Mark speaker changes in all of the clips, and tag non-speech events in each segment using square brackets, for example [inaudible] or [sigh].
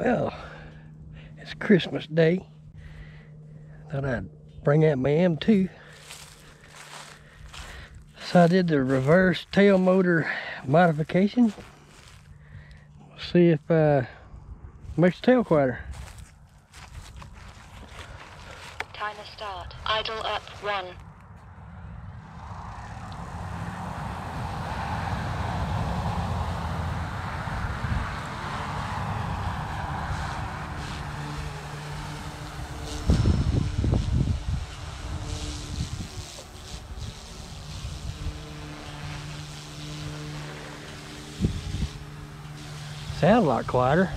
Speaker 1: Well, it's Christmas Day. Thought I'd bring out my M2. So I did the reverse tail motor modification. We'll See if uh makes the tail quieter.
Speaker 2: Timer start. Idle up one.
Speaker 1: Sound a lot quieter.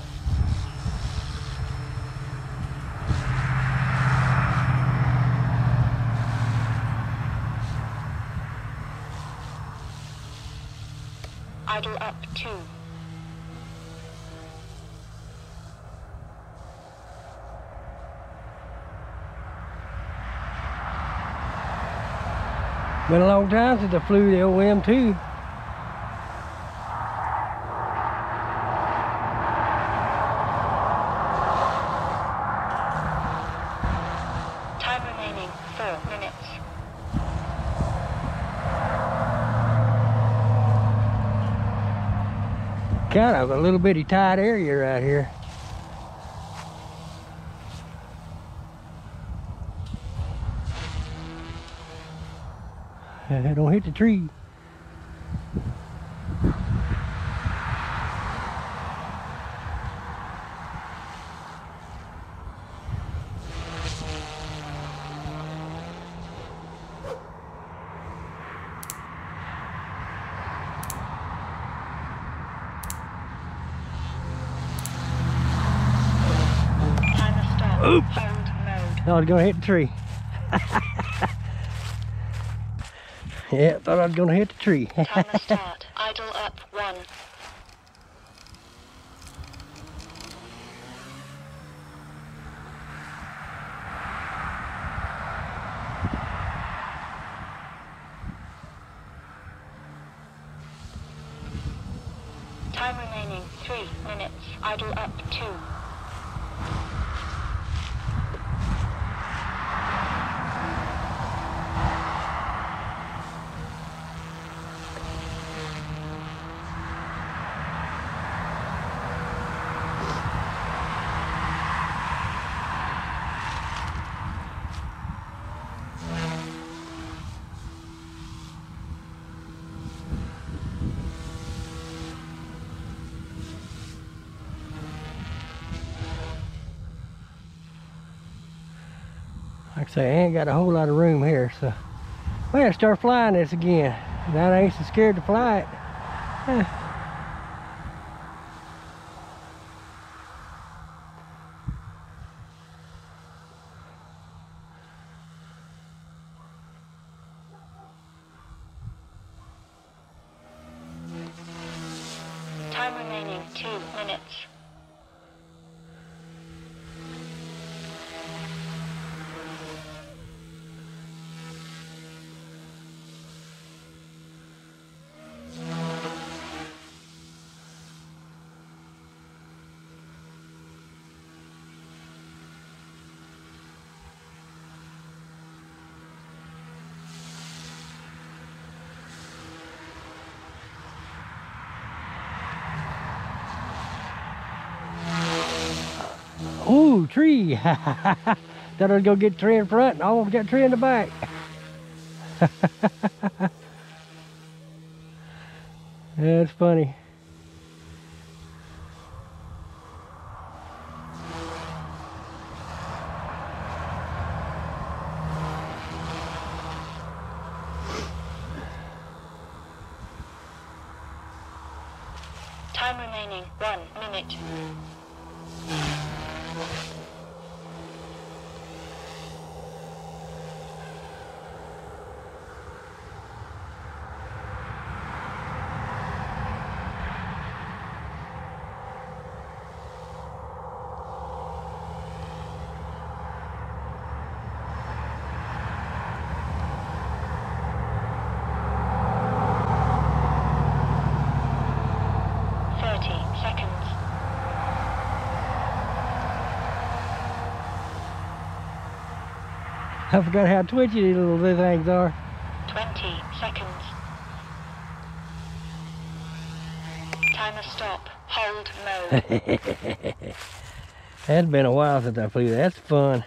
Speaker 2: Idle up two.
Speaker 1: Been a long time since I flew the
Speaker 2: OM2.
Speaker 1: Kind of a little bitty tight area right here. Uh, Don't hit the tree.
Speaker 2: Timer start.
Speaker 1: Oop. Thought I was gonna hit the tree. yeah, thought I was gonna hit the tree.
Speaker 2: Timer start. Idle up one. Time remaining three minutes. Idle up two.
Speaker 1: Like I say, I ain't got a whole lot of room here, so I gotta start flying this again. Now I ain't so scared to fly it. Huh.
Speaker 2: Time remaining two minutes.
Speaker 1: Ooh, tree. [laughs] Thought I was gonna get tree in front and almost got tree in the back. [laughs] That's funny.
Speaker 2: Time remaining one minute. Thirty seconds.
Speaker 1: I forgot how twitchy these little things are.
Speaker 2: 20 seconds. Timer stop. Hold mode. [laughs]
Speaker 1: It's been a while since I flew. That's fun.